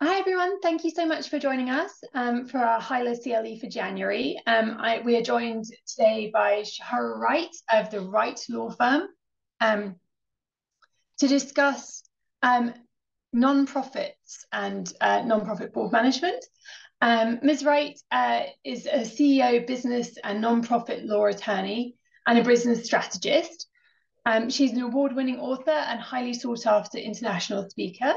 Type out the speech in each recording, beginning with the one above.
Hi everyone, thank you so much for joining us um, for our HYLA CLE for January. Um, I, we are joined today by Shahara Wright of the Wright Law Firm um, to discuss um, non-profits and uh, non-profit board management. Um, Ms. Wright uh, is a CEO, business and non-profit law attorney and a business strategist. Um, she's an award-winning author and highly sought after international speaker.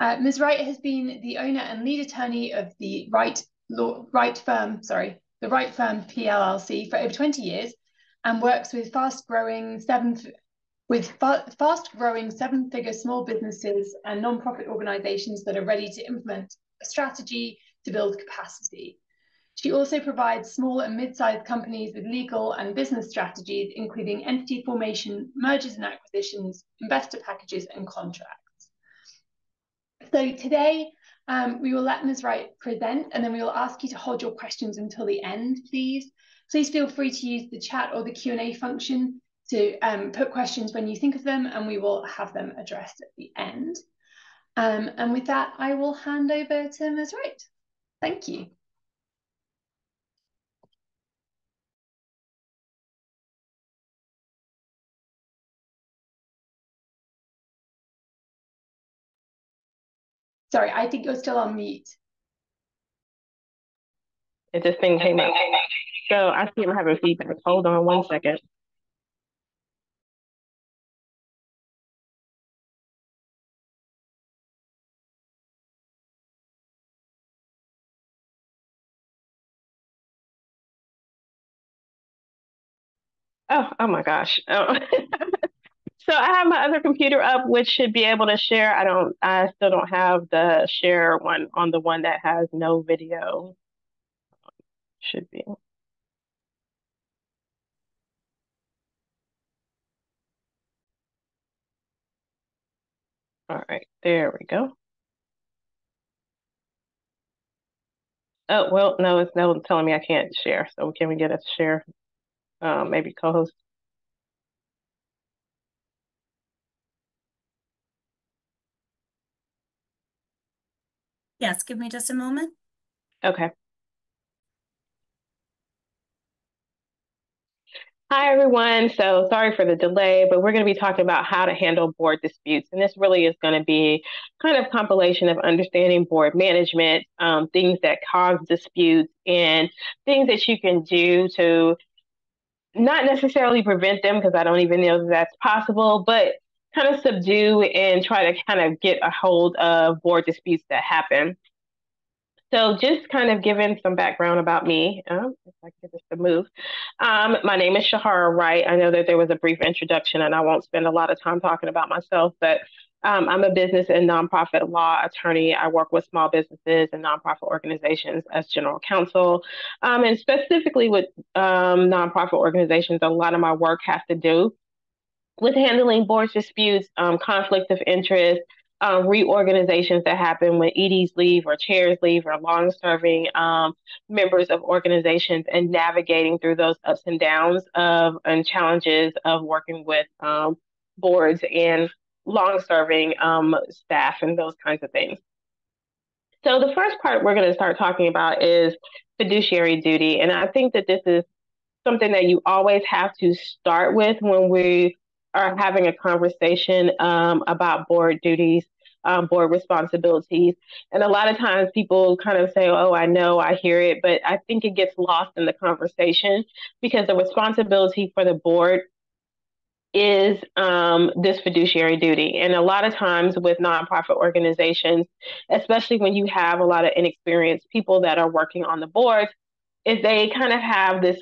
Uh, Ms. Wright has been the owner and lead attorney of the Wright Law, Wright Firm, sorry, the Wright Firm PLLC for over 20 years and works with fast-growing seven with fa fast-growing seven-figure small businesses and non-profit organizations that are ready to implement a strategy to build capacity. She also provides small and mid-sized companies with legal and business strategies, including entity formation, mergers and acquisitions, investor packages, and contracts. So today um, we will let Ms. Wright present and then we will ask you to hold your questions until the end, please. Please feel free to use the chat or the Q&A function to um, put questions when you think of them and we will have them addressed at the end. Um, and with that, I will hand over to Ms. Wright. Thank you. Sorry, I think you're still on mute. It just thing came up. So I see I'm having feedback. Hold on one second. Oh, oh my gosh. Oh. So I have my other computer up, which should be able to share. I don't, I still don't have the share one on the one that has no video. Should be. All right, there we go. Oh, well, no, it's no telling me I can't share. So can we get a share? Um, maybe co-host. Yes, give me just a moment. Okay. Hi, everyone. So sorry for the delay, but we're going to be talking about how to handle board disputes. And this really is going to be kind of compilation of understanding board management, um, things that cause disputes, and things that you can do to not necessarily prevent them, because I don't even know if that's possible, but kind of subdue and try to kind of get a hold of board disputes that happen. So just kind of giving some background about me, um, if I this to move. Um, my name is Shahara Wright. I know that there was a brief introduction and I won't spend a lot of time talking about myself, but um, I'm a business and nonprofit law attorney. I work with small businesses and nonprofit organizations as general counsel. Um, and specifically with um, nonprofit organizations, a lot of my work has to do with handling board disputes, um, conflict of interest, um, reorganizations that happen when EDs leave or chairs leave or long serving um, members of organizations and navigating through those ups and downs of and challenges of working with um, boards and long serving um, staff and those kinds of things. So the first part we're going to start talking about is fiduciary duty. And I think that this is something that you always have to start with when we are having a conversation um, about board duties, um, board responsibilities. And a lot of times people kind of say, oh, I know, I hear it, but I think it gets lost in the conversation because the responsibility for the board is um, this fiduciary duty. And a lot of times with nonprofit organizations, especially when you have a lot of inexperienced people that are working on the boards, if they kind of have this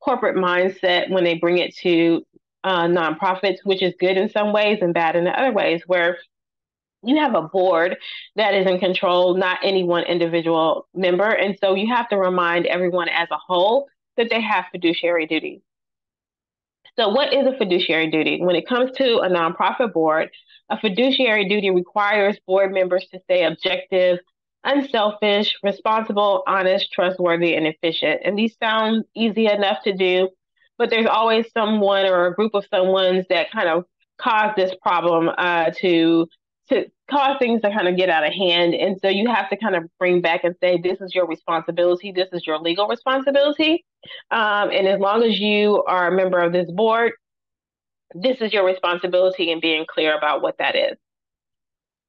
corporate mindset when they bring it to uh, nonprofits, which is good in some ways and bad in other ways, where you have a board that is in control, not any one individual member. And so you have to remind everyone as a whole that they have fiduciary duty. So, what is a fiduciary duty? When it comes to a nonprofit board, a fiduciary duty requires board members to stay objective, unselfish, responsible, honest, trustworthy, and efficient. And these sound easy enough to do, but there's always someone or a group of someone's that kind of cause this problem uh, to to cause things to kind of get out of hand. And so you have to kind of bring back and say, this is your responsibility. This is your legal responsibility. Um, and as long as you are a member of this board, this is your responsibility and being clear about what that is.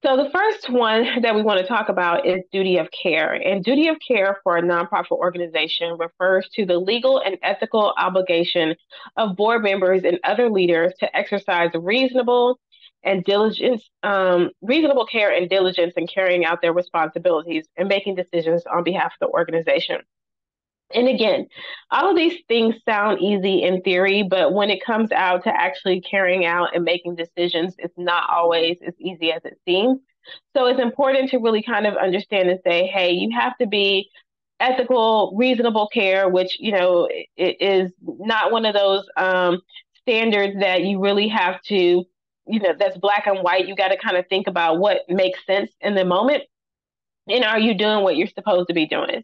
So the first one that we want to talk about is duty of care. And duty of care for a nonprofit organization refers to the legal and ethical obligation of board members and other leaders to exercise reasonable and diligence, um, reasonable care and diligence in carrying out their responsibilities and making decisions on behalf of the organization. And again, all of these things sound easy in theory, but when it comes out to actually carrying out and making decisions, it's not always as easy as it seems. So it's important to really kind of understand and say, hey, you have to be ethical, reasonable care, which, you know, it is not one of those um, standards that you really have to, you know, that's black and white. You got to kind of think about what makes sense in the moment. And are you doing what you're supposed to be doing?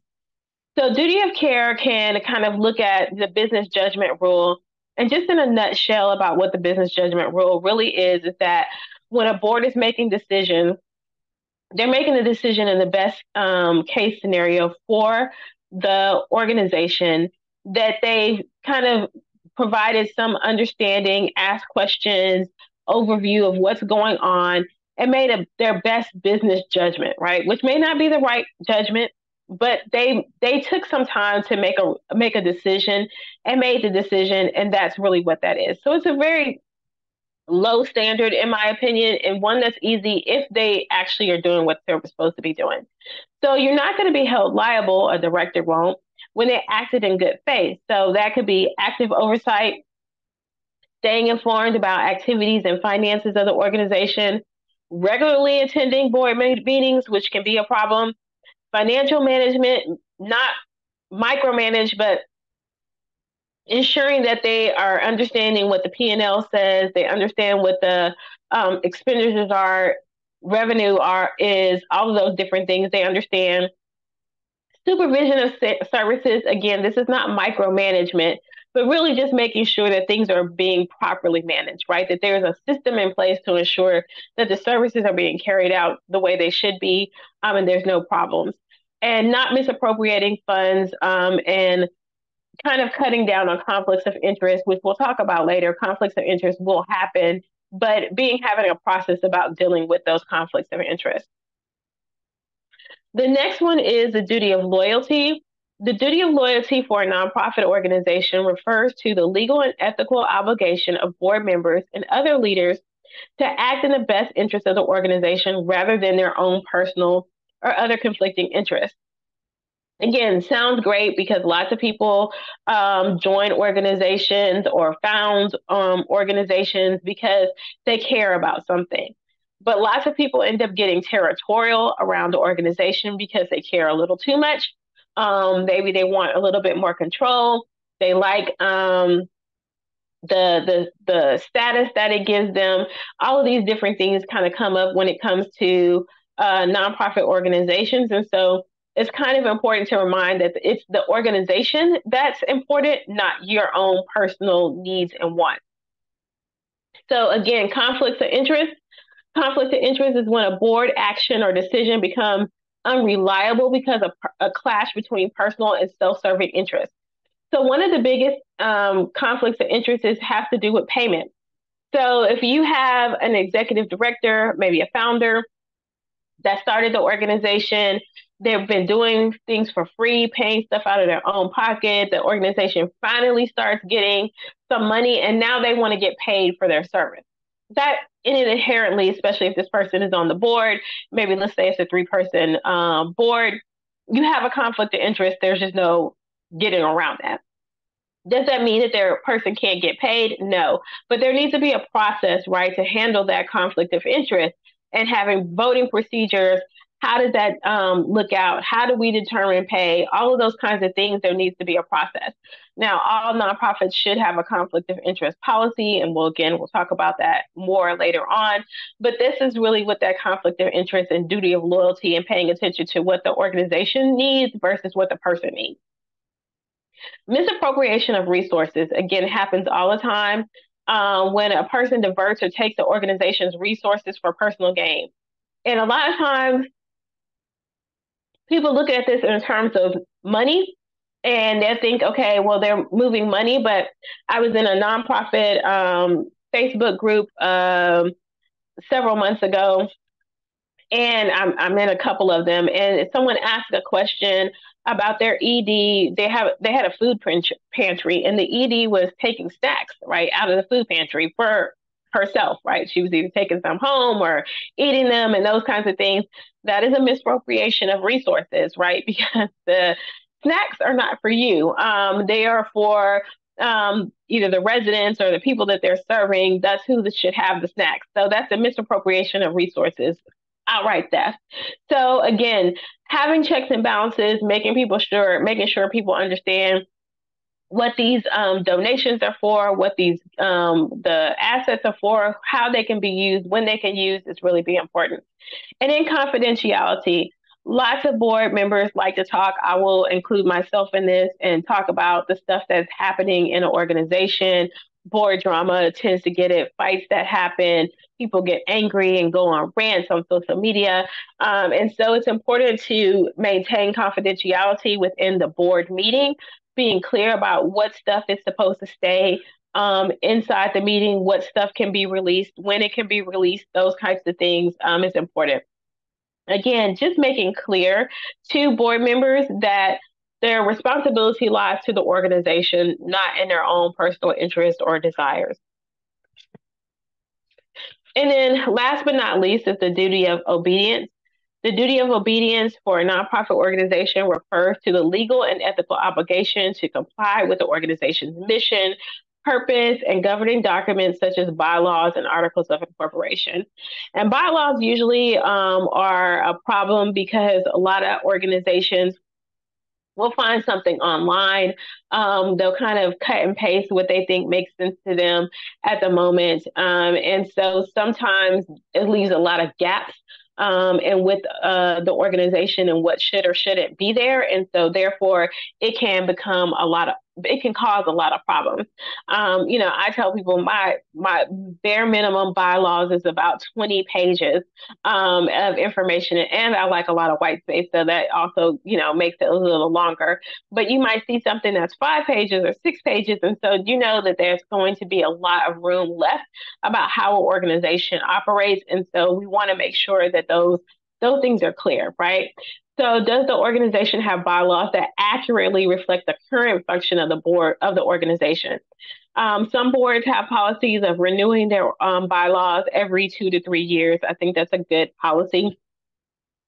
So, duty of care can kind of look at the business judgment rule. And just in a nutshell about what the business judgment rule really is, is that when a board is making decisions, they're making the decision in the best um, case scenario for the organization that they kind of provided some understanding, asked questions, overview of what's going on, and made a, their best business judgment, right? Which may not be the right judgment, but they they took some time to make a make a decision and made the decision and that's really what that is. So it's a very low standard in my opinion and one that's easy if they actually are doing what they're supposed to be doing. So you're not going to be held liable a director won't when they acted in good faith. So that could be active oversight staying informed about activities and finances of the organization regularly attending board meetings which can be a problem financial management, not micromanage, but ensuring that they are understanding what the P&L says, they understand what the um, expenditures are, revenue are is, all of those different things they understand. Supervision of services, again, this is not micromanagement, but really just making sure that things are being properly managed, right? That there's a system in place to ensure that the services are being carried out the way they should be um, and there's no problems and not misappropriating funds um, and kind of cutting down on conflicts of interest, which we'll talk about later. Conflicts of interest will happen, but being having a process about dealing with those conflicts of interest. The next one is the duty of loyalty. The duty of loyalty for a nonprofit organization refers to the legal and ethical obligation of board members and other leaders to act in the best interest of the organization rather than their own personal or other conflicting interests. Again, sounds great because lots of people um, join organizations or found um, organizations because they care about something. But lots of people end up getting territorial around the organization because they care a little too much. Um, maybe they want a little bit more control. They like um, the the the status that it gives them. All of these different things kind of come up when it comes to uh, nonprofit organizations. And so it's kind of important to remind that it's the organization that's important, not your own personal needs and wants. So again, conflicts of interest. Conflict of interest is when a board action or decision becomes unreliable because of a clash between personal and self-serving interests. So one of the biggest um, conflicts of interest is, has to do with payment. So if you have an executive director, maybe a founder, that started the organization. They've been doing things for free, paying stuff out of their own pocket. The organization finally starts getting some money, and now they want to get paid for their service. That in it inherently, especially if this person is on the board, maybe let's say it's a three person um, board, you have a conflict of interest. There's just no getting around that. Does that mean that their person can't get paid? No. But there needs to be a process, right, to handle that conflict of interest and having voting procedures. How does that um, look out? How do we determine pay? All of those kinds of things, there needs to be a process. Now, all nonprofits should have a conflict of interest policy, and we'll again, we'll talk about that more later on. But this is really what that conflict of interest and duty of loyalty and paying attention to what the organization needs versus what the person needs. Misappropriation of resources, again, happens all the time um, when a person diverts or takes the organization's resources for personal gain. And a lot of times people look at this in terms of money and they think, okay, well, they're moving money. But I was in a nonprofit um, Facebook group um, several months ago, and I'm, I'm in a couple of them. And someone asked a question about their ED. They have they had a food pantry, and the ED was taking snacks right out of the food pantry for herself, right? She was either taking some home or eating them and those kinds of things. That is a misappropriation of resources, right? Because the snacks are not for you. Um, they are for um, either the residents or the people that they're serving. That's who should have the snacks. So that's a misappropriation of resources, outright theft. So again, having checks and balances, making people sure, making sure people understand what these um, donations are for, what these um, the assets are for, how they can be used, when they can use is really be important. And in confidentiality, lots of board members like to talk. I will include myself in this and talk about the stuff that's happening in an organization. Board drama tends to get it, fights that happen. People get angry and go on rants on social media. Um, and so it's important to maintain confidentiality within the board meeting being clear about what stuff is supposed to stay um, inside the meeting, what stuff can be released, when it can be released, those types of things um, is important. Again, just making clear to board members that their responsibility lies to the organization, not in their own personal interest or desires. And then last but not least is the duty of obedience. The duty of obedience for a nonprofit organization refers to the legal and ethical obligation to comply with the organization's mission, purpose, and governing documents such as bylaws and articles of incorporation. And bylaws usually um, are a problem because a lot of organizations will find something online. Um, they'll kind of cut and paste what they think makes sense to them at the moment. Um, and so sometimes it leaves a lot of gaps um, and with uh, the organization and what should or shouldn't be there. And so, therefore, it can become a lot of it can cause a lot of problems. Um, you know, I tell people my my bare minimum bylaws is about 20 pages um, of information, and I like a lot of white space, so that also you know makes it a little longer. But you might see something that's five pages or six pages, and so you know that there's going to be a lot of room left about how an organization operates, and so we want to make sure that those those things are clear, right? So, does the organization have bylaws that accurately reflect the current function of the board of the organization? Um, some boards have policies of renewing their um, bylaws every two to three years. I think that's a good policy.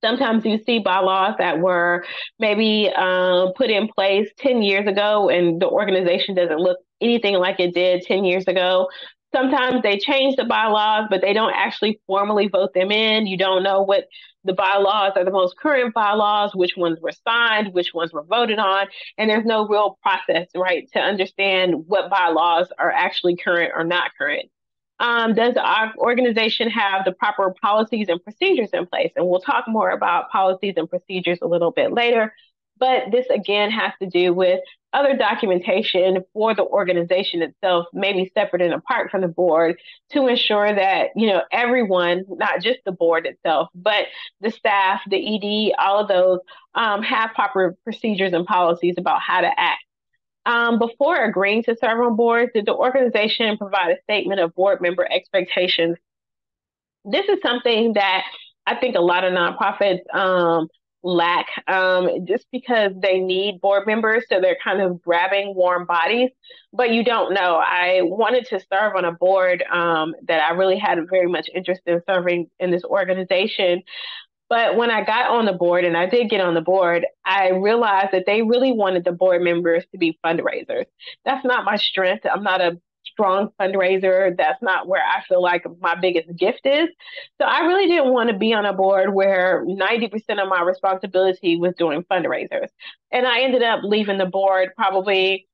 Sometimes you see bylaws that were maybe um, put in place 10 years ago and the organization doesn't look anything like it did 10 years ago. Sometimes they change the bylaws, but they don't actually formally vote them in. You don't know what the bylaws are the most current bylaws, which ones were signed, which ones were voted on, and there's no real process, right, to understand what bylaws are actually current or not current. Um, does the organization have the proper policies and procedures in place? And we'll talk more about policies and procedures a little bit later. But this again has to do with other documentation for the organization itself, maybe separate and apart from the board, to ensure that you know everyone, not just the board itself, but the staff, the ED, all of those um, have proper procedures and policies about how to act. Um, before agreeing to serve on boards, did the organization provide a statement of board member expectations? This is something that I think a lot of nonprofits um, lack um, just because they need board members. So they're kind of grabbing warm bodies, but you don't know. I wanted to serve on a board um, that I really had very much interest in serving in this organization. But when I got on the board, and I did get on the board, I realized that they really wanted the board members to be fundraisers. That's not my strength. I'm not a strong fundraiser. That's not where I feel like my biggest gift is. So I really didn't want to be on a board where 90% of my responsibility was doing fundraisers. And I ended up leaving the board probably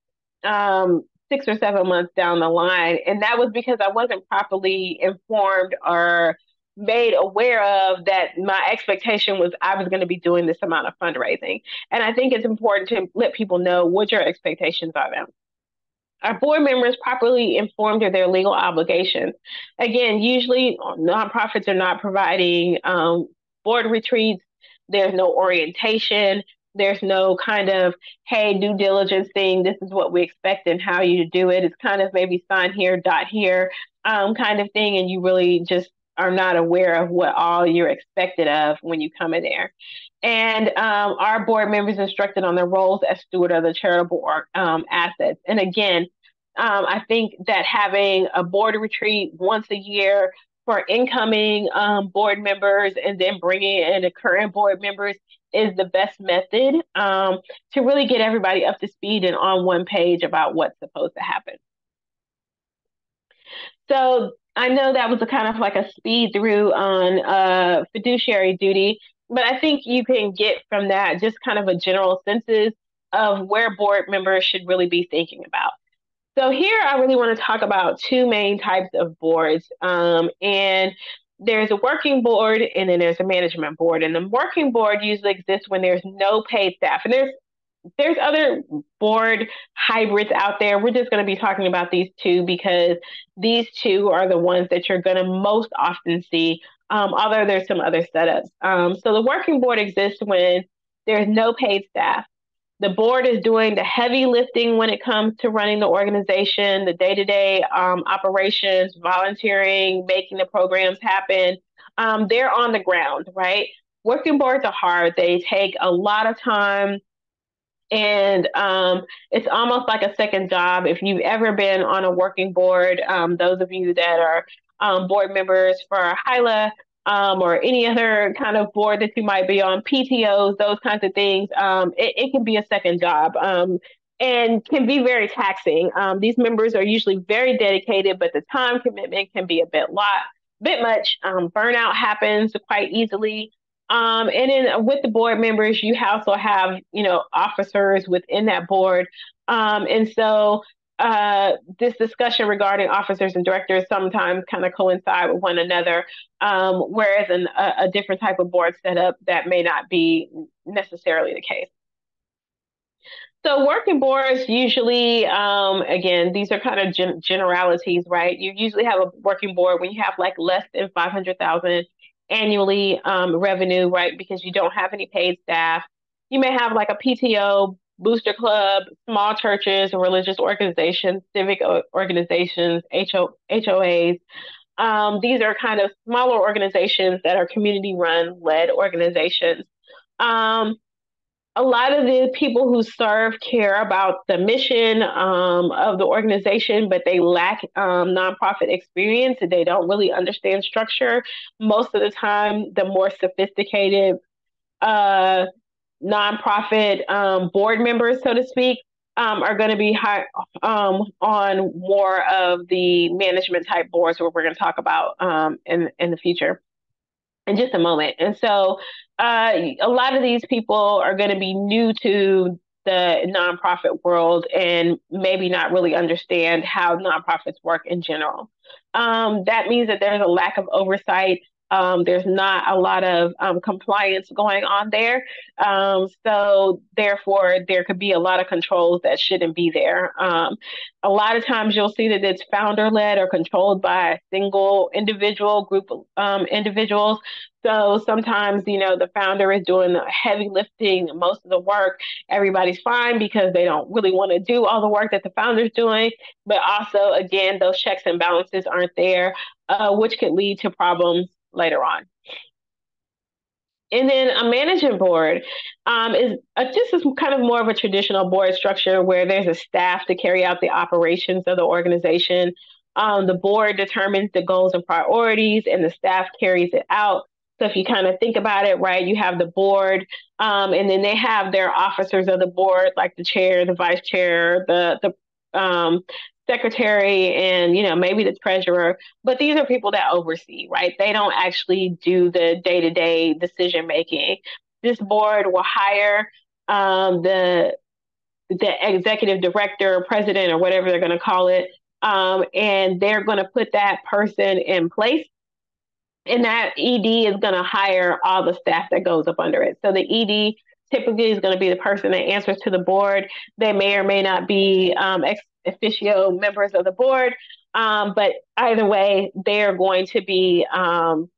um, six or seven months down the line. And that was because I wasn't properly informed or made aware of that my expectation was I was going to be doing this amount of fundraising. And I think it's important to let people know what your expectations are them are board members properly informed of their legal obligations? Again, usually nonprofits are not providing um, board retreats. There's no orientation. There's no kind of, hey, due diligence thing. This is what we expect and how you do it. It's kind of maybe sign here, dot here, um, kind of thing. And you really just are not aware of what all you're expected of when you come in there. And um, our board members instructed on their roles as steward of the charitable um, assets. And again, um, I think that having a board retreat once a year for incoming um, board members and then bringing in the current board members is the best method um, to really get everybody up to speed and on one page about what's supposed to happen. So I know that was a kind of like a speed through on uh, fiduciary duty, but I think you can get from that just kind of a general census of where board members should really be thinking about. So here I really want to talk about two main types of boards. Um, and there's a working board and then there's a management board. And the working board usually exists when there's no paid staff. And there's there's other board hybrids out there. We're just going to be talking about these two because these two are the ones that you're going to most often see, um, although there's some other setups. Um, so the working board exists when there's no paid staff. The board is doing the heavy lifting when it comes to running the organization, the day to day operations, volunteering, making the programs happen. Um, they're on the ground, right? Working boards are hard. They take a lot of time and um, it's almost like a second job. If you've ever been on a working board, um, those of you that are um, board members for HYLA um, or any other kind of board that you might be on, PTOs, those kinds of things, um, it, it, can be a second job um, and can be very taxing. Um, these members are usually very dedicated, but the time commitment can be a bit lot, bit much. Um, burnout happens quite easily. Um, and then with the board members, you also have, you know, officers within that board. and so uh, this discussion regarding officers and directors sometimes kind of coincide with one another, um, whereas in a, a, different type of board setup that may not be necessarily the case. So working boards usually, um, again, these are kind of gen- generalities, right? You usually have a working board when you have like less than 500,000 annually um, revenue, right? Because you don't have any paid staff. You may have like a PTO Booster Club, small churches, religious organizations, civic organizations, HO, HOAs. Um, these are kind of smaller organizations that are community run, led organizations. Um, a lot of the people who serve care about the mission um, of the organization, but they lack um, nonprofit experience and they don't really understand structure. Most of the time, the more sophisticated uh, nonprofit um, board members, so to speak, um, are going to be high, um, on more of the management type boards, where we're going to talk about um, in in the future in just a moment. And so, uh, a lot of these people are going to be new to the nonprofit world and maybe not really understand how nonprofits work in general. Um, that means that there's a lack of oversight um, there's not a lot of um, compliance going on there. Um, so, therefore, there could be a lot of controls that shouldn't be there. Um, a lot of times you'll see that it's founder led or controlled by a single individual, group um, individuals. So sometimes, you know, the founder is doing the heavy lifting, most of the work. Everybody's fine because they don't really want to do all the work that the founder's doing. But also, again, those checks and balances aren't there, uh, which could lead to problems later on. And then a management board um, is a, just is kind of more of a traditional board structure where there's a staff to carry out the operations of the organization. Um, the board determines the goals and priorities, and the staff carries it out. So if you kind of think about it, right, you have the board, um, and then they have their officers of the board, like the chair, the vice chair, the the um, secretary and you know maybe the treasurer but these are people that oversee right? They don't actually do the day-to-day decision making this board will hire um, the the executive director president or whatever they're going to call it um, and they're going to put that person in place. And that ed is going to hire all the staff that goes up under it. So the ed typically is going to be the person that answers to the board. They may or may not be um, ex- officio members of the board. Um, but either way, they're going to be um,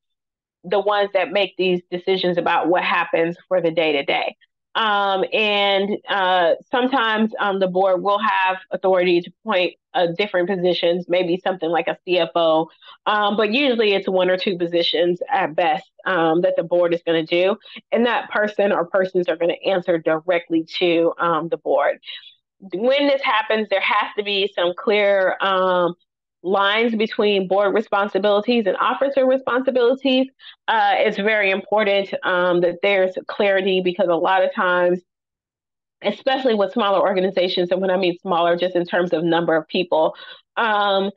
the ones that make these decisions about what happens for the day to day. And uh, sometimes um, the board will have authority to appoint uh, different positions, maybe something like a CFO, um, but usually it's one or two positions at best um, that the board is going to do. And that person or persons are going to answer directly to the board. When this happens, there has to be some clear um, lines between board responsibilities and officer responsibilities. Uh, it's very important um, that there's clarity because a lot of times, especially with smaller organizations, and when I mean smaller, just in terms of number of people, um,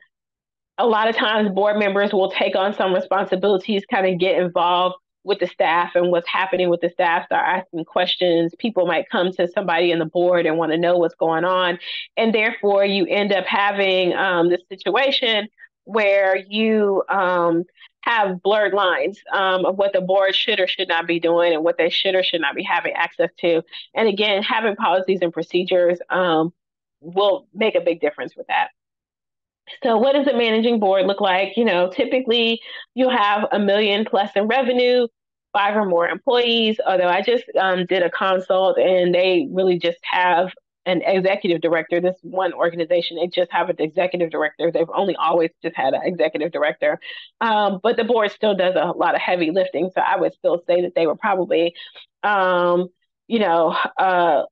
a lot of times board members will take on some responsibilities, kind of get involved with the staff and what's happening with the staff, start asking questions. People might come to somebody in the board and want to know what's going on. And therefore, you end up having um, this situation where you um, have blurred lines um, of what the board should or should not be doing and what they should or should not be having access to. And again, having policies and procedures um, will make a big difference with that. So, what does a managing board look like? You know, typically you'll have a million plus in revenue five or more employees. Although I just um, did a consult and they really just have an executive director. This one organization, they just have an executive director. They've only always just had an executive director. Um, but the board still does a lot of heavy lifting. So I would still say that they were probably, um, you know, uh,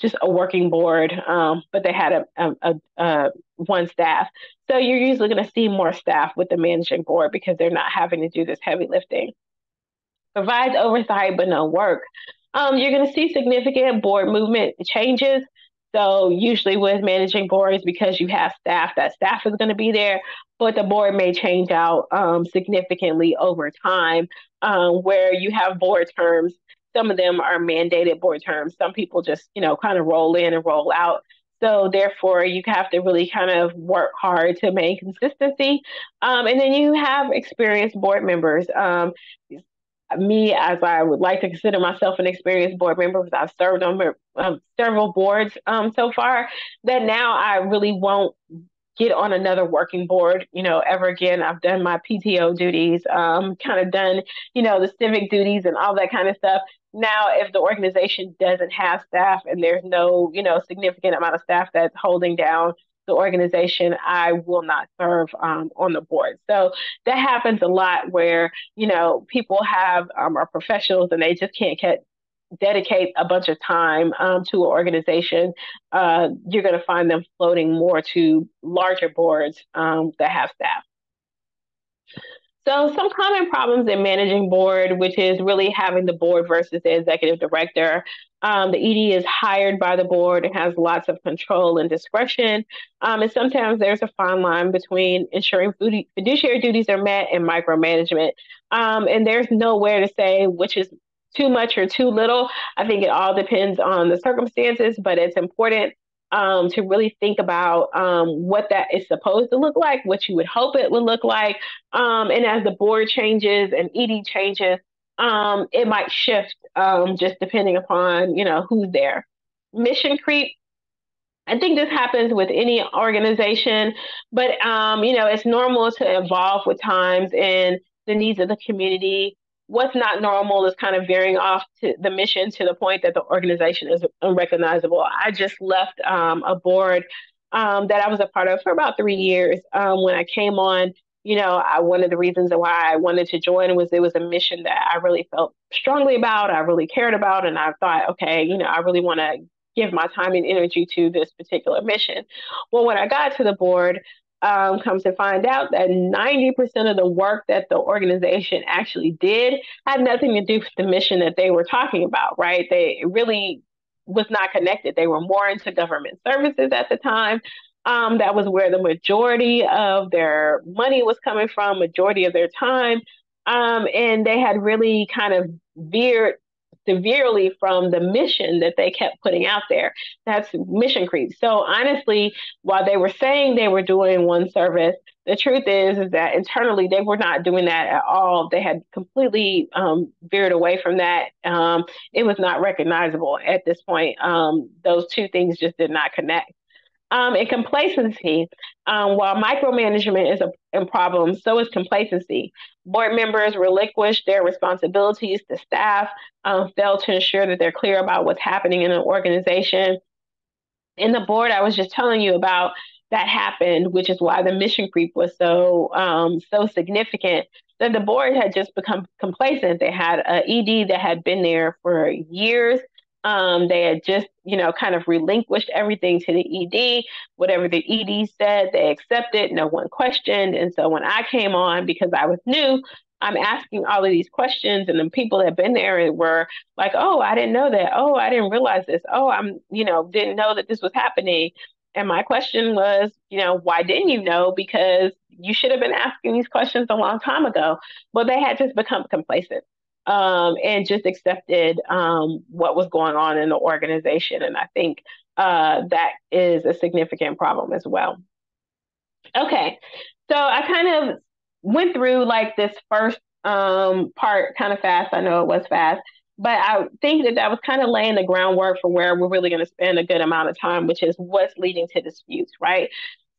just a working board, um, but they had a, a, a, a, one staff. So you're usually going to see more staff with the managing board because they're not having to do this heavy lifting provides oversight but no work. Um, you're going to see significant board movement changes. So usually with managing boards, because you have staff, that staff is going to be there, but the board may change out um, significantly over time. Um, where you have board terms, some of them are mandated board terms. Some people just, you know, kind of roll in and roll out. So therefore, you have to really kind of work hard to maintain consistency. Um, and then you have experienced board members. Um, me as I would like to consider myself an experienced board member because I've served on um, several boards um, so far that now I really won't get on another working board, you know, ever again. I've done my PTO duties, um, kind of done, you know, the civic duties and all that kind of stuff. Now, if the organization doesn't have staff and there's no, you know, significant amount of staff that's holding down the organization, I will not serve um, on the board. So that happens a lot where, you know, people have um, are professionals and they just can't get dedicate a bunch of time um, to an organization, uh, you're going to find them floating more to larger boards um, that have staff. So, some common problems in managing board, which is really having the board versus the executive director. Um, the ED is hired by the board and has lots of control and discretion. Um, and sometimes there's a fine line between ensuring fiduciary duties are met and micromanagement. Um, and there's nowhere to say which is too much or too little. I think it all depends on the circumstances, but it's important um, to really think about um, what that is supposed to look like, what you would hope it would look like. Um, and as the board changes and ED changes, um, it might shift um, just depending upon, you know, who's there. Mission creep. I think this happens with any organization, but, um, you know, it's normal to evolve with times and the needs of the community what's not normal is kind of veering off to the mission to the point that the organization is unrecognizable. I just left um, a board um, that I was a part of for about three years. Um, when I came on, you know, I, one of the reasons why I wanted to join was it was a mission that I really felt strongly about, I really cared about, and I thought, okay, you know, I really want to give my time and energy to this particular mission. Well, when I got to the board, um, comes to find out that 90% of the work that the organization actually did had nothing to do with the mission that they were talking about, right? They really was not connected. They were more into government services at the time. Um, that was where the majority of their money was coming from, majority of their time. Um, and they had really kind of veered severely from the mission that they kept putting out there. That's mission creep. So honestly, while they were saying they were doing one service, the truth is, is that internally they were not doing that at all. They had completely um, veered away from that. Um, it was not recognizable at this point. Um, those two things just did not connect. Um, and complacency. Um, while micromanagement is a, a problem, so is complacency. Board members relinquish their responsibilities to staff, um, fail to ensure that they're clear about what's happening in an organization. In the board, I was just telling you about that happened, which is why the mission creep was so um, so significant. That the board had just become complacent. They had an ED that had been there for years. Um, they had just, you know, kind of relinquished everything to the ED. Whatever the ED said, they accepted. No one questioned. And so when I came on, because I was new, I'm asking all of these questions, and the people that have been there were like, "Oh, I didn't know that. Oh, I didn't realize this. Oh, I'm, you know, didn't know that this was happening." And my question was, you know, why didn't you know? Because you should have been asking these questions a long time ago. But they had just become complacent um, and just accepted um, what was going on in the organization. And I think uh, that is a significant problem as well. Okay, so I kind of went through like this first um, part kind of fast. I know it was fast, but I think that that was kind of laying the groundwork for where we're really going to spend a good amount of time, which is what's leading to disputes, right?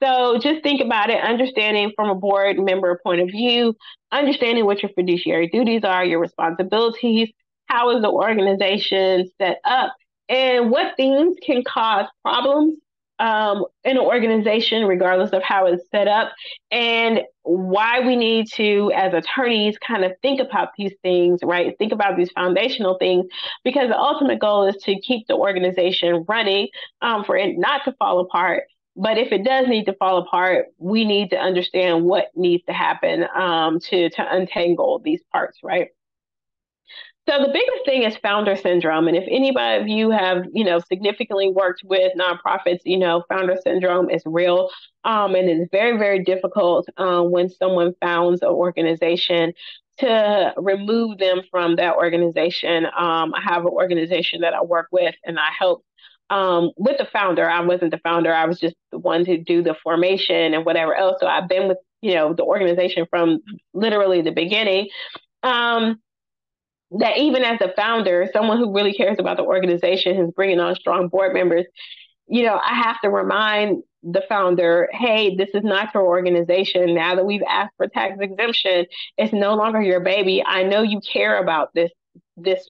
So just think about it, understanding from a board member point of view, understanding what your fiduciary duties are, your responsibilities, how is the organization set up, and what things can cause problems um, in an organization, regardless of how it's set up, and why we need to, as attorneys, kind of think about these things, right? Think about these foundational things, because the ultimate goal is to keep the organization running um, for it not to fall apart. But if it does need to fall apart, we need to understand what needs to happen um, to to untangle these parts, right? So the biggest thing is founder syndrome. And if anybody of you have, you know, significantly worked with nonprofits, you know, founder syndrome is real. Um, and it's very, very difficult uh, when someone founds an organization to remove them from that organization. Um, I have an organization that I work with and I help um, with the founder. I wasn't the founder. I was just the one to do the formation and whatever else. So I've been with, you know, the organization from literally the beginning. Um, that even as a founder, someone who really cares about the organization, who's bringing on strong board members, you know, I have to remind the founder, hey, this is not your organization. Now that we've asked for tax exemption, it's no longer your baby. I know you care about this this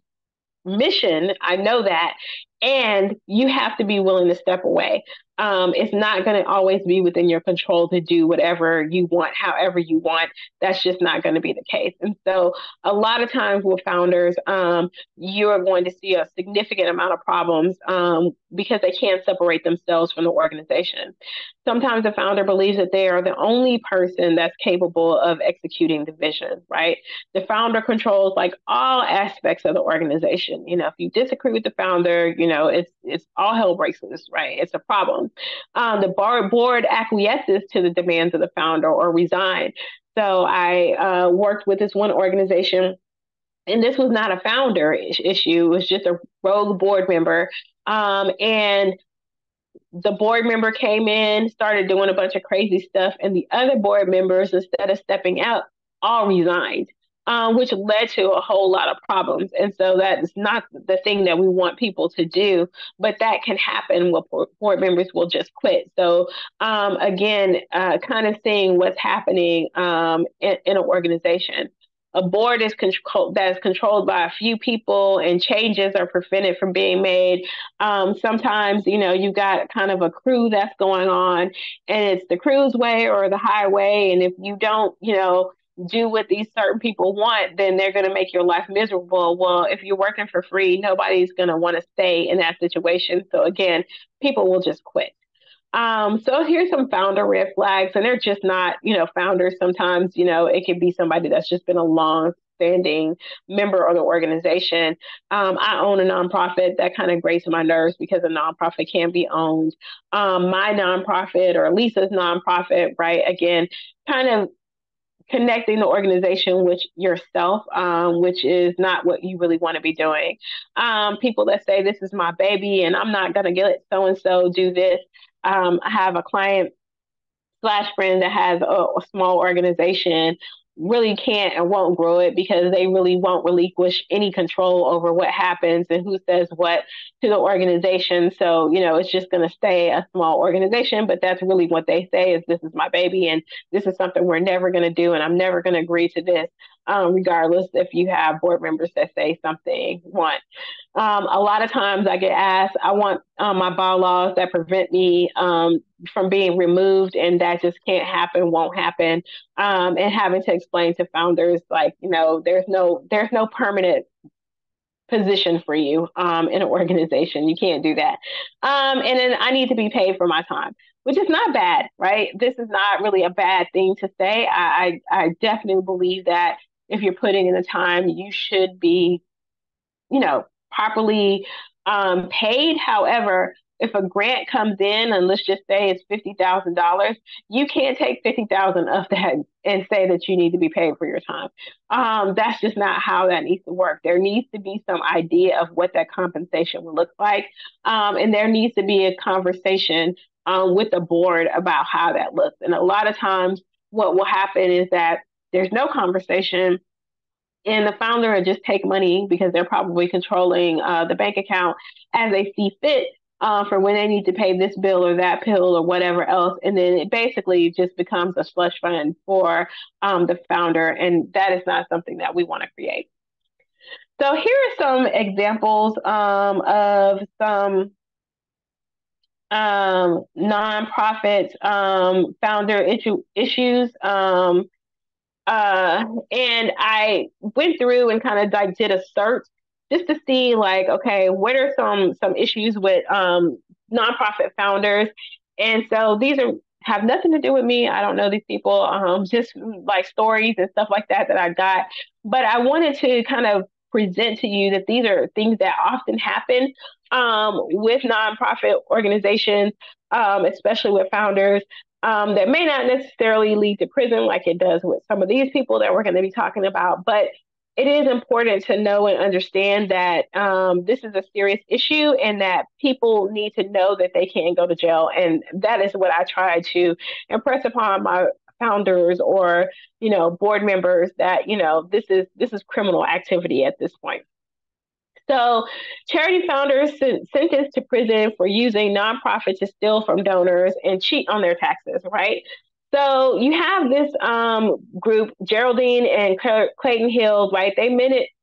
mission. I know that. And you have to be willing to step away um, it's not going to always be within your control to do whatever you want, however you want. That's just not going to be the case. And so, a lot of times with founders, um, you are going to see a significant amount of problems um, because they can't separate themselves from the organization. Sometimes the founder believes that they are the only person that's capable of executing the vision, right? The founder controls like all aspects of the organization. You know, if you disagree with the founder, you know, it's it's all hell breaks loose, right? It's a problem. Um, the bar- board acquiesces to the demands of the founder or resign. So I uh, worked with this one organization, and this was not a founder issue, it was just a rogue board member. Um, and the board member came in, started doing a bunch of crazy stuff, and the other board members, instead of stepping out, all resigned um, which led to a whole lot of problems. And so that is not the thing that we want people to do, but that can happen where board members will just quit. So um, again, uh, kind of seeing what's happening um, in, in, an organization. A board is control that is controlled by a few people, and changes are prevented from being made. Um, sometimes, you know, you've got kind of a crew that's going on, and it's the crew's way or the highway. And if you don't, you know, do what these certain people want, then they're going to make your life miserable. Well, if you're working for free, nobody's going to want to stay in that situation. So again, people will just quit. Um, so here's some founder red flags, and they're just not, you know, founders. Sometimes, you know, it could be somebody that's just been a long standing member of the organization. Um, I own a nonprofit that kind of grates my nerves because a nonprofit can be owned. Um, my nonprofit or Lisa's nonprofit, right? Again, kind of connecting the organization with yourself, um, which is not what you really want to be doing. Um, people that say, This is my baby, and I'm not going to let so and so do this. Um, I have a client slash friend that has a, a small organization really can't and won't grow it because they really won't relinquish any control over what happens and who says what to the organization. So, you know, it's just going to stay a small organization, but that's really what they say is this is my baby and this is something we're never going to do and I'm never going to agree to this um, regardless if you have board members that say something want. Um, a lot of times I get asked, I want um, my bylaws that prevent me um, from being removed, and that just can't happen, won't happen. Um, and having to explain to founders, like, you know, there's no there's no permanent position for you um, in an organization. You can't do that. And then I need to be paid for my time, which is not bad, right? This is not really a bad thing to say. I, I, I definitely believe that if you're putting in the time, you should be, you know, properly um, paid. However, if a grant comes in and let's just say it's fifty thousand dollars, you can't take fifty thousand of that and say that you need to be paid for your time. Um, that's just not how that needs to work. There needs to be some idea of what that compensation would look like, um, and there needs to be a conversation um, with the board about how that looks. And a lot of times, what will happen is that there's no conversation and the founder will just take money because they're probably controlling uh, the bank account as they see fit uh, for when they need to pay this bill or that bill or whatever else. And then it basically just becomes a slush fund for um, the founder. And that is not something that we want to create. So here are some examples um, of some um, nonprofit um, founder issue, issues. Um, uh, and I went through and kind of like did a search just to see like, okay, what are some some issues with um, nonprofit founders? And so these are have nothing to do with me. I don't know these people. Um, just like stories and stuff like that that I got. But I wanted to kind of present to you that these are things that often happen um, with nonprofit organizations, um, especially with founders. Um, that may not necessarily lead to prison like it does with some of these people that we're going to be talking about, but it is important to know and understand that um, this is a serious issue and that people need to know that they can't go to jail. And that is what I try to impress upon my founders or you know board members that you know this is this is criminal activity at this point. So, charity founders sentenced to prison for using nonprofits to steal from donors and cheat on their taxes, right? So you have this um, group, Geraldine and Clayton Hill, right? They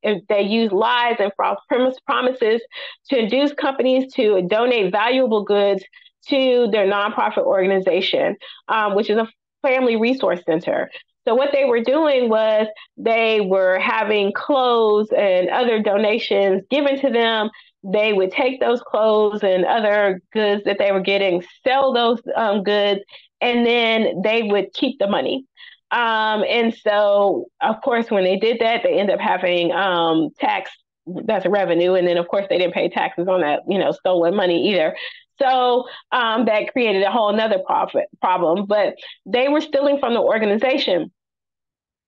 it, they use lies and false promises to induce companies to donate valuable goods to their nonprofit organization, um, which is a family resource center. So what they were doing was they were having clothes and other donations given to them. They would take those clothes and other goods that they were getting, sell those um, goods, and then they would keep the money. Um, and so, of course, when they did that, they end up having um, tax that's revenue, and then of course they didn't pay taxes on that, you know, stolen money either. So um, that created a whole another profit problem. But they were stealing from the organization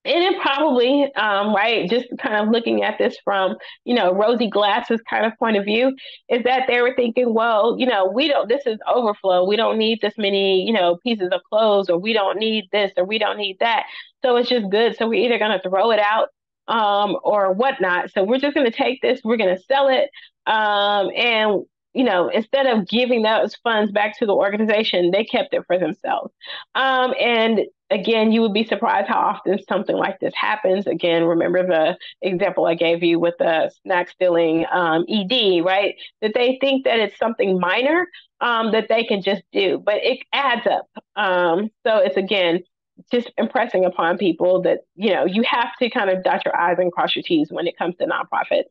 and it probably um, right just kind of looking at this from you know rosy glasses kind of point of view is that they were thinking well you know we don't this is overflow. We don't need this many you know pieces of clothes or we don't need this or we don't need that. So it's just good. So we're either going to throw it out um, or whatnot. So we're just going to take this we're going to sell it um, and you know, instead of giving those funds back to the organization, they kept it for themselves. Um, and again, you would be surprised how often something like this happens. Again, remember the example I gave you with the snack stealing um, ED, right? That they think that it's something minor um, that they can just do, but it adds up. Um, so it's again, just impressing upon people that you know you have to kind of dot your i's and cross your t's when it comes to nonprofits.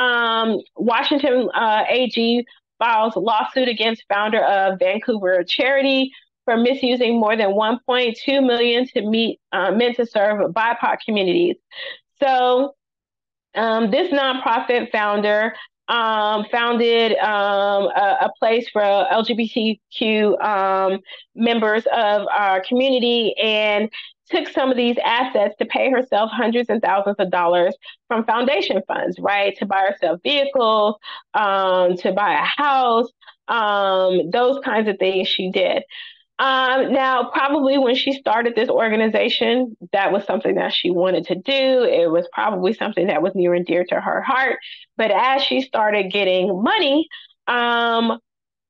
Um, Washington uh, AG files lawsuit against founder of Vancouver Charity for misusing more than 1.2 million to meet uh, meant to serve BIPOC communities. So um, this nonprofit founder um, founded um, a, a, place for LGBTQ um, members of our community and took some of these assets to pay herself hundreds and thousands of dollars from foundation funds, right? To buy herself vehicles, um, to buy a house, um, those kinds of things she did. Um, now, probably when she started this organization, that was something that she wanted to do. It was probably something that was near and dear to her heart. But as she started getting money, um,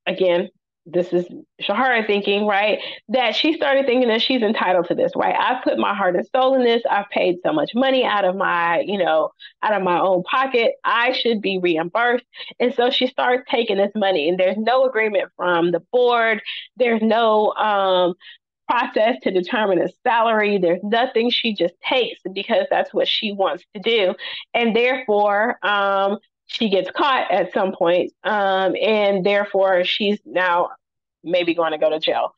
again, this is Shahara thinking, right? That she started thinking that she's entitled to this, right? I've put my heart and soul in this. I've paid so much money out of my, you know, out of my own pocket. I should be reimbursed. And so she starts taking this money, and there's no agreement from the board. There's no um, process to determine a salary. There's nothing she just takes because that's what she wants to do. And therefore, um, she gets caught at some point, um, and therefore she's now maybe going to go to jail.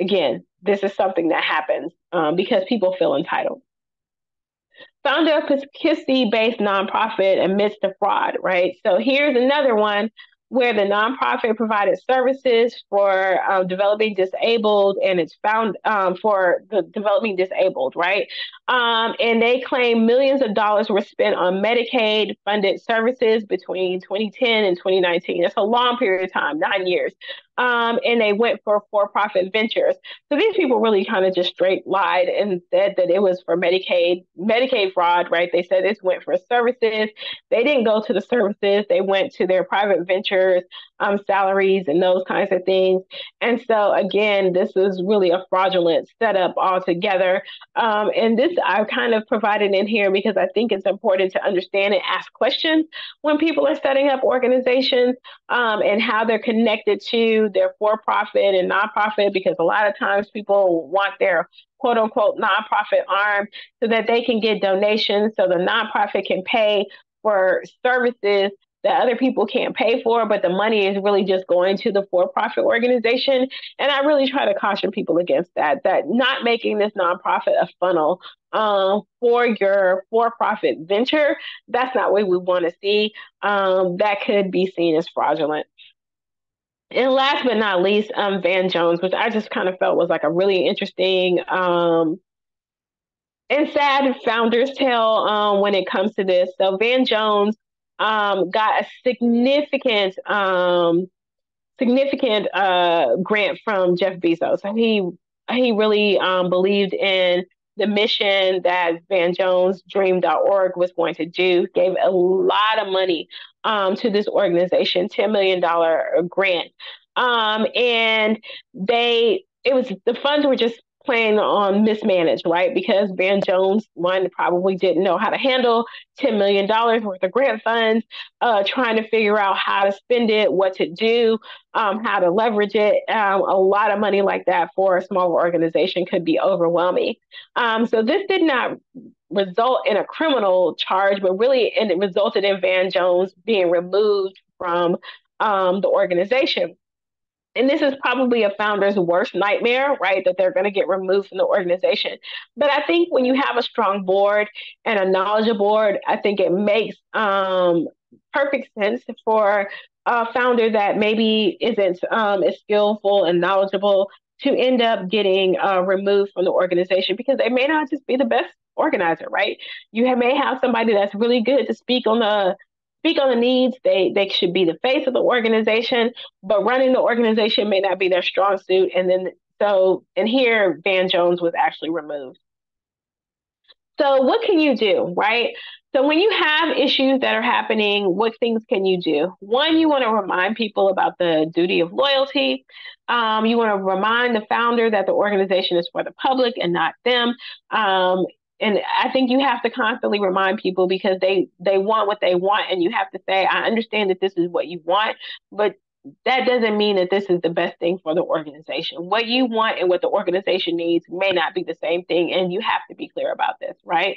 Again, this is something that happens um, because people feel entitled. Founder of Poughkeepsie-based nonprofit amidst the fraud, right? So here's another one where the nonprofit provided services for um, developing disabled and it's found um, for the developing disabled, right? Um, and they claim millions of dollars were spent on Medicaid funded services between 2010 and 2019. That's a long period of time, nine years um, and they went for for-profit ventures. So these people really kind of just straight lied and said that it was for Medicaid, Medicaid fraud, right? They said this went for services. They didn't go to the services. They went to their private ventures, um, salaries, and those kinds of things. And so again, this is really a fraudulent setup altogether. Um, and this I kind of provided in here because I think it's important to understand and ask questions when people are setting up organizations um, and how they're connected to their for profit and nonprofit because a lot of times people want their quote unquote nonprofit arm so that they can get donations so the nonprofit can pay for services that other people can't pay for, but the money is really just going to the for profit organization. And I really try to caution people against that, that not making this nonprofit a funnel um, for your for profit venture, that's not what we want to see. Um, that could be seen as fraudulent. And last but not least, um, Van Jones, which I just kind of felt was like a really interesting um, and sad founder's tale um, when it comes to this. So Van Jones um, got a significant, um, significant uh, grant from Jeff Bezos. And he he really um, believed in the mission that Van Jones Dream.org was going to do, gave a lot of money um, to this organization, $10 million grant. Um, and they, it was, the funds were just playing on mismanaged, right? Because Van Jones, one, probably didn't know how to handle $10 million worth of grant funds, uh, trying to figure out how to spend it, what to do, um, how to leverage it. Um, a lot of money like that for a small organization could be overwhelming. Um, so this did not result in a criminal charge, but really it resulted in Van Jones being removed from um, the organization. And this is probably a founder's worst nightmare, right? That they're going to get removed from the organization. But I think when you have a strong board and a knowledgeable board, I think it makes um, perfect sense for a founder that maybe isn't um, as skillful and knowledgeable to end up getting uh, removed from the organization because they may not just be the best organizer, right? You may have somebody that's really good to speak on the speak on the needs. They they should be the face of the organization, but running the organization may not be their strong suit. And then so and here Van Jones was actually removed. So what can you do, right? So when you have issues that are happening, what things can you do? One, you want to remind people about the duty of loyalty. Um, you want to remind the founder that the organization is for the public and not them. Um, and I think you have to constantly remind people because they they want what they want, and you have to say, I understand that this is what you want, but that doesn't mean that this is the best thing for the organization. What you want and what the organization needs may not be the same thing, and you have to be clear about this, right?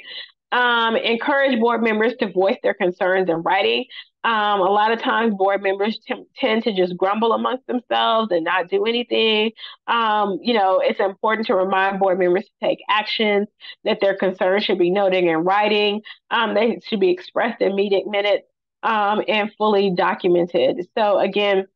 Um, encourage board members to voice their concerns in writing. Um, a lot of times, board members t- tend to just grumble amongst themselves and not do anything. Um, you know, it's important to remind board members to take actions, that their concerns should be noted in writing, um, they should be expressed in meeting minutes, um, and fully documented. So, again,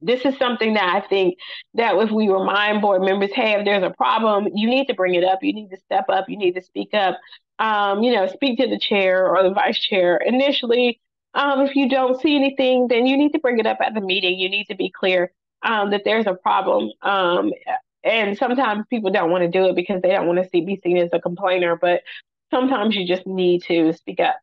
this is something that I think that if we remind board members, hey, if there's a problem, you need to bring it up. You need to step up. You need to speak up. Um, you know, speak to the chair or the vice chair initially um, if you don't see anything, then you need to bring it up at the meeting. You need to be clear um, that there's a problem. Um, and sometimes people don't want to do it because they don't want to see be seen as a complainer, but sometimes you just need to speak up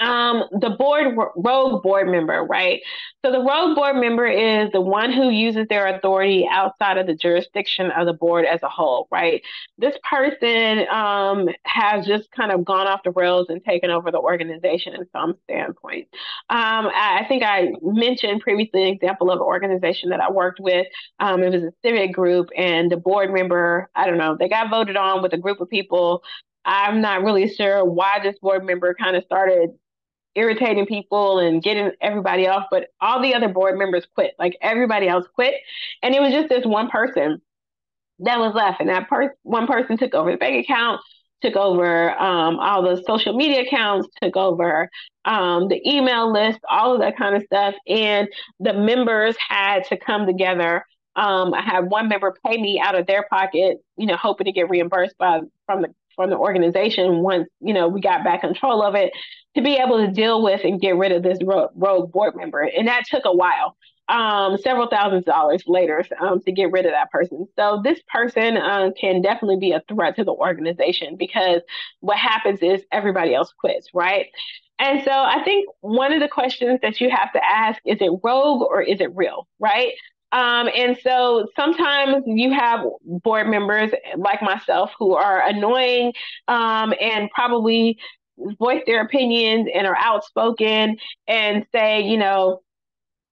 um, the board rogue board member, right? So the rogue board member is the one who uses their authority outside of the jurisdiction of the board as a whole, right? This person um, has just kind of gone off the rails and taken over the organization in some standpoint. Um, I, I, think I mentioned previously an example of an organization that I worked with. Um, it was a civic group, and the board member, I don't know, they got voted on with a group of people. I'm not really sure why this board member kind of started irritating people and getting everybody off, but all the other board members quit. Like everybody else quit. And it was just this one person that was left. And that per- one person took over the bank account, took over um, all the social media accounts, took over um, the email list, all of that kind of stuff. And the members had to come together. Um, I had one member pay me out of their pocket, you know, hoping to get reimbursed by from the from the organization once you know we got back control of it to be able to deal with and get rid of this rogue board member and that took a while um, several thousands of dollars later um, to get rid of that person. So this person um, can definitely be a threat to the organization because what happens is everybody else quits, right? And so I think one of the questions that you have to ask is it rogue or is it real, right? Um, and so sometimes you have board members like myself who are annoying um, and probably voice their opinions and are outspoken and say, you know,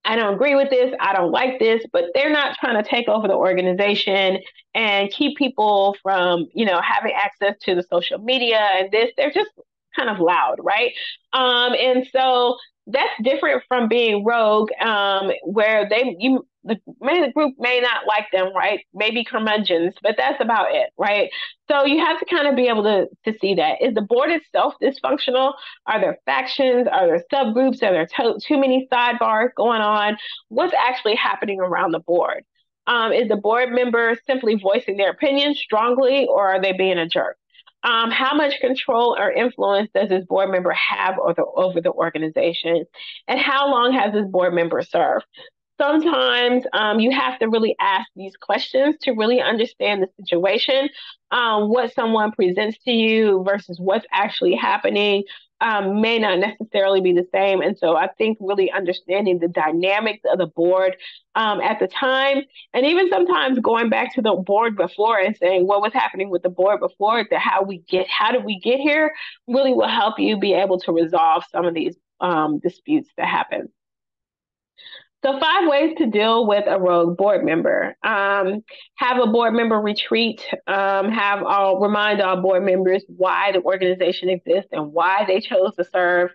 I don't agree with this, I don't like this, but they're not trying to take over the organization and keep people from, you know, having access to the social media and this. They're just kind of loud, right? Um, and so that's different from being rogue, um, where they you the the group may not like them, right? Maybe curmudgeons, but that's about it, right? So you have to kind of be able to to see that. Is the board itself dysfunctional? Are there factions? Are there subgroups? Are there to- too many sidebars going on? What's actually happening around the board? Um, is the board member simply voicing their opinion strongly, or are they being a jerk? Um, how much control or influence does this board member have over the, over the organization? And how long has this board member served? Sometimes um, you have to really ask these questions to really understand the situation, um, what someone presents to you versus what's actually happening, um, may not necessarily be the same. And so I think really understanding the dynamics of the board um, at the time, and even sometimes going back to the board before and saying what was happening with the board before to how we get, how did we get here, really will help you be able to resolve some of these um, disputes that happen. So, five ways to deal with a rogue board member. Um, have a board member retreat. Um, have all remind all board members why the organization exists and why they chose to serve.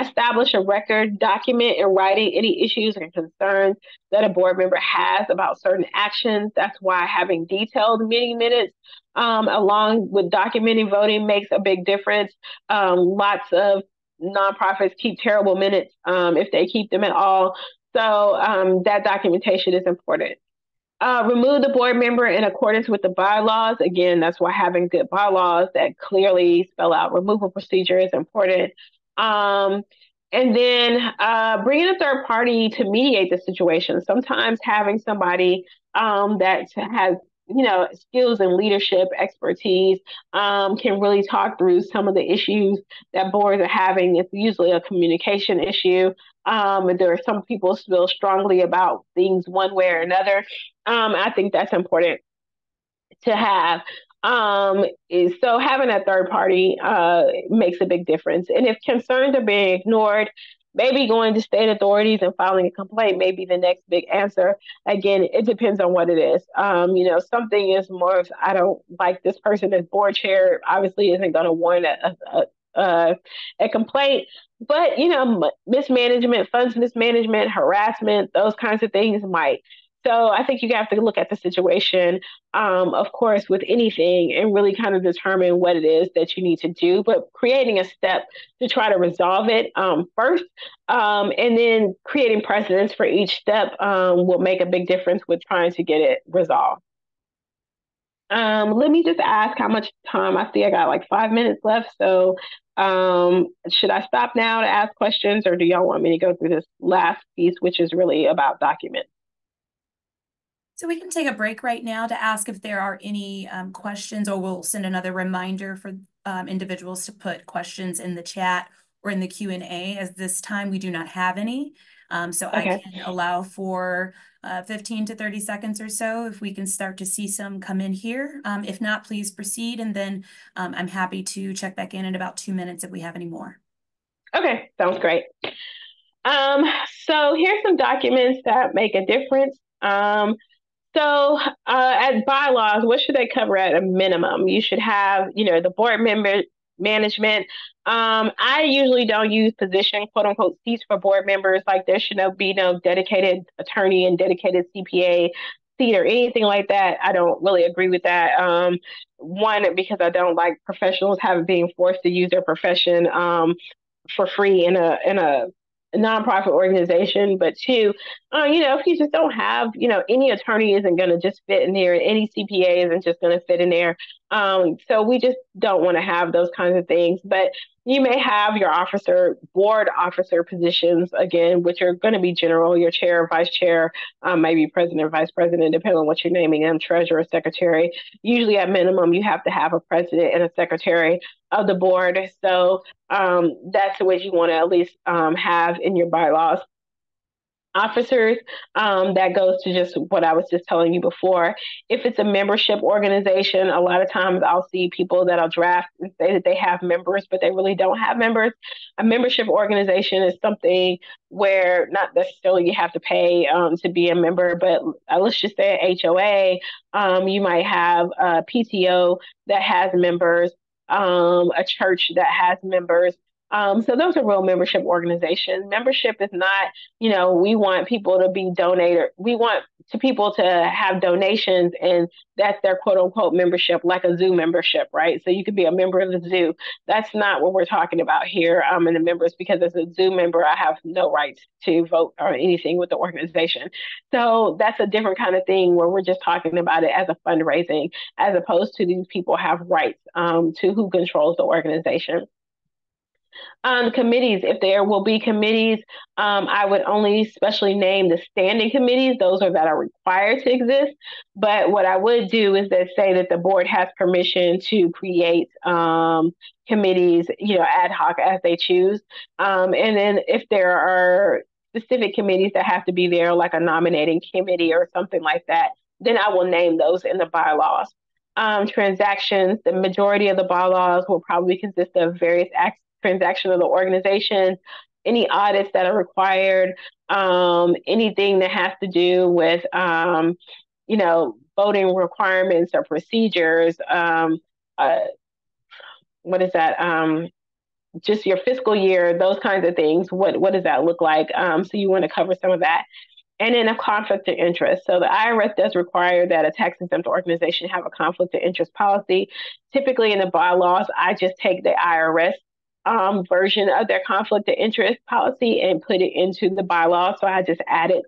Establish a record, document in writing any issues and concerns that a board member has about certain actions. That's why having detailed meeting minutes um, along with documenting voting makes a big difference. Um, lots of nonprofits keep terrible minutes um, if they keep them at all. So um, that documentation is important. Uh, remove the board member in accordance with the bylaws. Again, that's why having good bylaws that clearly spell out removal procedure is important. Um, and then uh, bringing a third party to mediate the situation. Sometimes having somebody um, that has you know, skills and leadership expertise um, can really talk through some of the issues that boards are having. It's usually a communication issue. Um, there are some people feel strongly about things one way or another. Um, I think that's important to have. Um, so having a third party uh, makes a big difference. And if concerns are being ignored, maybe going to state authorities and filing a complaint may be the next big answer. Again, it depends on what it is. Um, you know, something is more of I don't like this person as board chair. Obviously, isn't going to warrant a, a, a, a complaint. But you know, mismanagement, funds mismanagement, harassment, those kinds of things might. So I think you have to look at the situation, um, of course, with anything and really kind of determine what it is that you need to do, but creating a step to try to resolve it um, first. Um, and then creating precedents for each step um, will make a big difference with trying to get it resolved. Um, let me just ask how much time I see I got like five minutes left. So um, should I stop now to ask questions or do y'all want me to go through this last piece, which is really about documents? So we can take a break right now to ask if there are any um, questions, or we'll send another reminder for um, individuals to put questions in the chat or in the Q&A, as this time we do not have any. Um, so okay. I can allow for uh, 15 to 30 seconds or so if we can start to see some come in here. Um, if not, please proceed, and then um, I'm happy to check back in in about two minutes if we have any more. Okay, sounds great. Um, so here's some documents that make a difference. Um, so, uh, at bylaws, what should they cover at a minimum? You should have, you know, the board member management. Um, I usually don't use position quote unquote seats for board members. Like there should be no dedicated attorney and dedicated CPA seat or anything like that. I don't really agree with that. Um, one because I don't like professionals having being forced to use their profession um, for free in a in a nonprofit organization, but two, uh, you know, if you just don't have, you know, any attorney isn't going to just fit in there, any CPA isn't just going to fit in there. Um, so we just don't want to have those kinds of things. But you may have your officer, board officer positions again, which are going to be general, your chair, vice chair, um, maybe president, vice president, depending on what you're naming them, treasurer, secretary. Usually, at minimum, you have to have a president and a secretary of the board. So um, that's what you want to at least um, have in your bylaws officers. Um, that goes to just what I was just telling you before. If it's a membership organization, a lot of times I'll see people that I'll draft and say that they have members, but they really don't have members. A membership organization is something where not necessarily you have to pay um, to be a member, but uh, let's just say an HOA, um, you might have a PTO that has members. Um, a church that has members, um, so those are real membership organizations. Membership is not, you know, we want people to be donated. We want to people to have donations and that's their quote unquote membership, like a zoo membership, right? So you could be a member of the zoo. That's not what we're talking about here um, and the members because as a zoo member, I have no rights to vote or anything with the organization. So that's a different kind of thing where we're just talking about it as a fundraising, as opposed to these people have rights um, to who controls the organization. Um, committees, if there will be committees, um, I would only specially name the standing committees. Those are that are required to exist. But what I would do is that say that the board has permission to create um, committees, you know, ad hoc as they choose. Um, and then if there are specific committees that have to be there, like a nominating committee or something like that, then I will name those in the bylaws. Um, transactions, the majority of the bylaws will probably consist of various acts transaction of the organization, any audits that are required, um, anything that has to do with, um, you know, voting requirements or procedures. Um, uh, what is that? Um, just your fiscal year, those kinds of things. What what does that look like? Um, so you want to cover some of that. And then a conflict of interest. So the IRS does require that a tax exempt organization have a conflict of interest policy. Typically in the bylaws, I just take the IRS um, version of their conflict of interest policy and put it into the bylaws. So I just added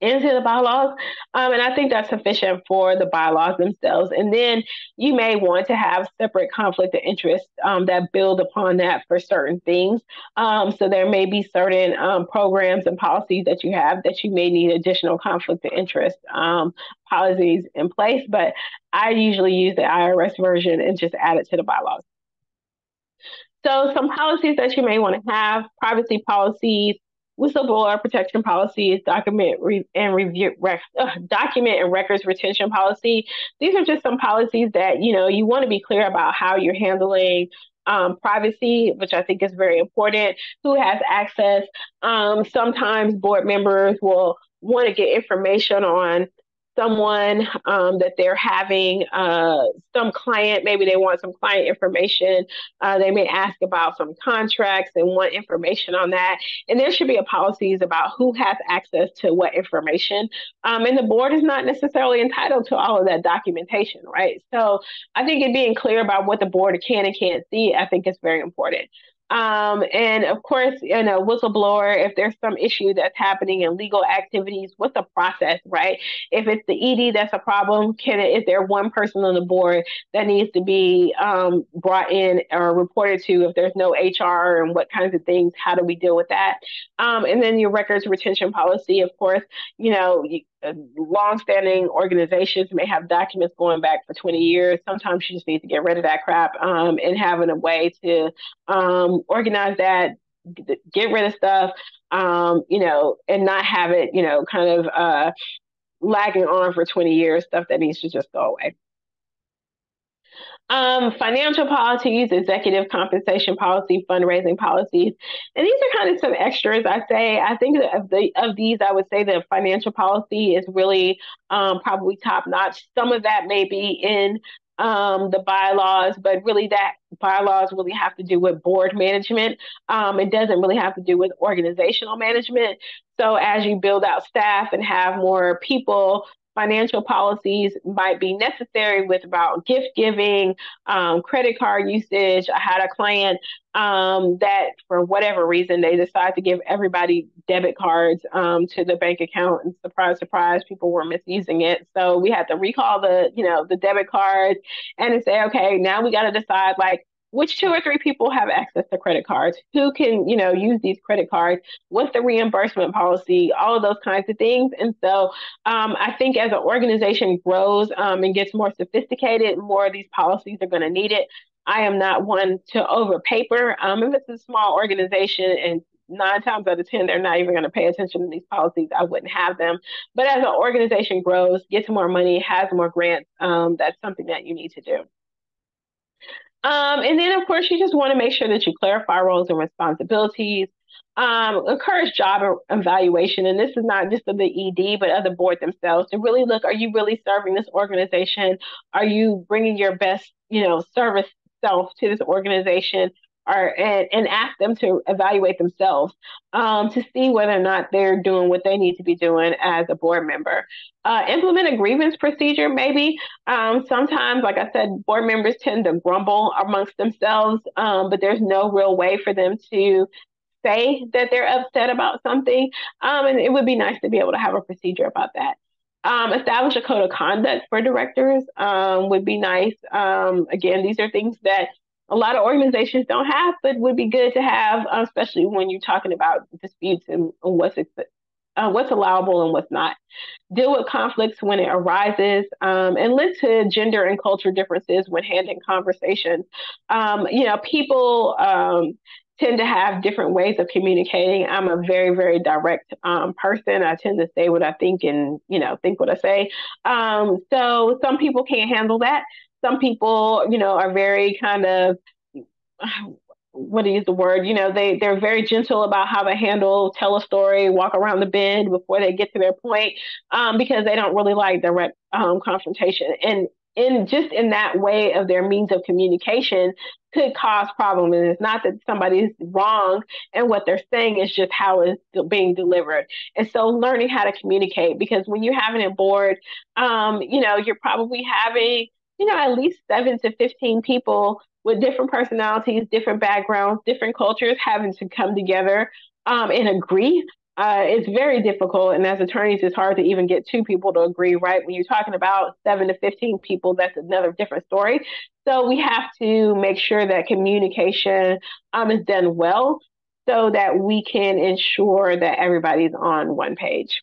into the bylaws. Um, and I think that's sufficient for the bylaws themselves. And then you may want to have separate conflict of interest um, that build upon that for certain things. Um, so there may be certain um, programs and policies that you have that you may need additional conflict of interest um, policies in place. But I usually use the IRS version and just add it to the bylaws. So some policies that you may want to have, privacy policies, whistleblower protection policies, document re- and review rec- document and records retention policy. These are just some policies that you know you want to be clear about how you're handling um, privacy, which I think is very important. Who has access? Um, sometimes board members will want to get information on someone um, that they're having uh, some client maybe they want some client information uh, they may ask about some contracts and want information on that. And there should be a policies about who has access to what information. Um, and the board is not necessarily entitled to all of that documentation right? So i think it being clear about what the board can and can't see i think is very important um, and of course, you know, whistleblower, if there's some issue that's happening in legal activities, what's the process, right? If it's the ED that's a problem, can it, is there one person on the board that needs to be um, brought in or reported to if there's no HR and what kinds of things? How do we deal with that? Um, and then your records retention policy, of course, you know, long-standing organizations may have documents going back for 20 years. Sometimes you just need to get rid of that crap um, and having a way to um, organize that, get rid of stuff, um, you know, and not have it, you know, kind of uh, lagging on for 20 years, stuff that needs to just go away. Um, financial policies, executive compensation policy, fundraising policies, and these are kind of some extras. I say I think of the of these, I would say the financial policy is really um, probably top notch. Some of that may be in um, the bylaws, but really that bylaws really have to do with board management. Um, it doesn't really have to do with organizational management. So as you build out staff and have more people financial policies might be necessary with about gift giving, um, credit card usage. I had a client um, that, for whatever reason, they decided to give everybody debit cards um, to the bank account, and surprise, surprise, people were misusing it. So we had to recall the, you know, the debit cards and say, okay, now we got to decide like which two or three people have access to credit cards? Who can you know use these credit cards? What's the reimbursement policy? All of those kinds of things. And so um, i think as an organization grows um, and gets more sophisticated more of these policies are going to need it. I am not one to over paper um, if it's a small organization and nine times out of ten they're not even going to pay attention to these policies i wouldn't have them. But as an organization grows gets more money has more grants um, that's something that you need to do um, and then, of course, you just want to make sure that you clarify roles and responsibilities. Um, encourage job evaluation, and this is not just of the ED, but of the board themselves to really look: Are you really serving this organization? Are you bringing your best, you know, service self to this organization? Or and, and ask them to evaluate themselves um, to see whether or not they're doing what they need to be doing as a board member. Uh, implement a grievance procedure, maybe. Um, sometimes, like I said, board members tend to grumble amongst themselves, um, but there's no real way for them to say that they're upset about something. Um, and it would be nice to be able to have a procedure about that. Um, establish a code of conduct for directors um, would be nice. Um, again, these are things that a lot of organizations don't have, but would be good to have, uh, especially when you're talking about disputes and, what's uh, what's allowable and what's not. Deal with conflicts when it arises, um, and listen to gender and culture differences when handling conversations. Um, you know, people um, tend to have different ways of communicating. I'm a very, very direct um, person. I tend to say what I think and, you know, think what I say. Um, so some people can't handle that some people, you know, are very kind of what is the word? You know, they they're very gentle about how they handle, tell a story, walk around the bend before they get to their point, um, because they don't really like direct um, confrontation. And in just in that way of their means of communication could cause problems. And it's not that somebody's wrong and what they're saying is just how it's being delivered. And so learning how to communicate, because when you're having a board, um, you know, you're probably having you know, at least seven to 15 people with different personalities, different backgrounds, different cultures having to come together um, and agree. Uh, it's very difficult. And as attorneys, it's hard to even get two people to agree, right? When you're talking about seven to 15 people, that's another different story. So we have to make sure that communication um, is done well so that we can ensure that everybody's on one page.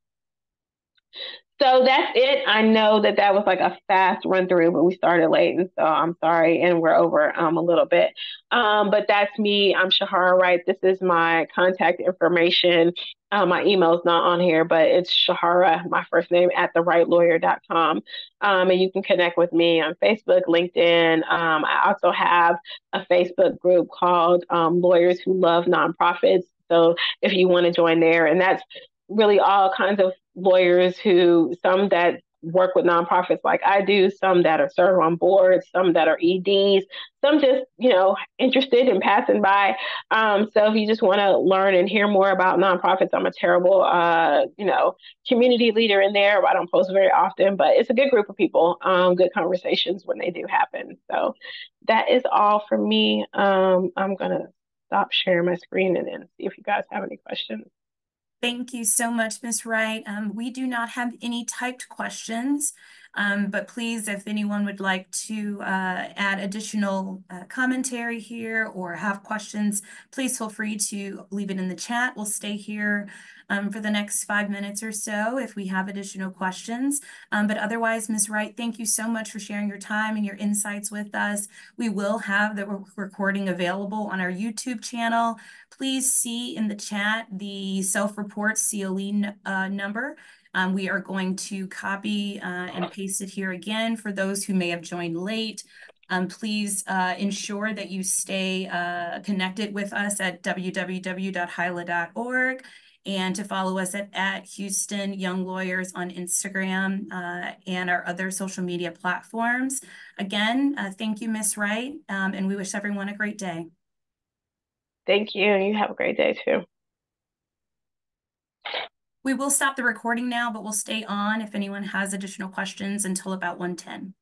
So that's it. I know that that was like a fast run through, but we started late, and so I'm sorry, and we're over um, a little bit. Um, but that's me. I'm Shahara Wright. This is my contact information. Uh, my email is not on here, but it's Shahara, my first name, at thewrightlawyer.com. Um, and you can connect with me on Facebook, LinkedIn. Um, I also have a Facebook group called um, Lawyers Who Love Nonprofits. So if you want to join there, and that's really all kinds of lawyers who some that work with nonprofits like I do, some that are serve on boards, some that are EDs, some just, you know, interested in passing by. Um, so if you just want to learn and hear more about nonprofits, I'm a terrible, uh, you know, community leader in there. I don't post very often, but it's a good group of people, um, good conversations when they do happen. So that is all for me. Um, I'm going to stop sharing my screen and then see if you guys have any questions. Thank you so much, Ms. Wright. Um, we do not have any typed questions. Um, but please, if anyone would like to uh, add additional uh, commentary here or have questions, please feel free to leave it in the chat. We'll stay here for the next five minutes or so if we have additional questions. Um, but otherwise, Ms. Wright, thank you so much for sharing your time and your insights with us. We will have the recording available on our YouTube channel. Please see in the chat the self-report CLE uh, number. Um, we are going to copy uh, and paste it here again for those who may have joined late. Um, please uh, ensure that you stay uh, connected with us at www.hyla.org and to follow us at, at Houston Young Lawyers on Instagram uh, and our other social media platforms. Again, uh, thank you, Ms. Wright, um, and we wish everyone a great day. Thank you, and you have a great day too. We will stop the recording now, but we'll stay on if anyone has additional questions until about 110.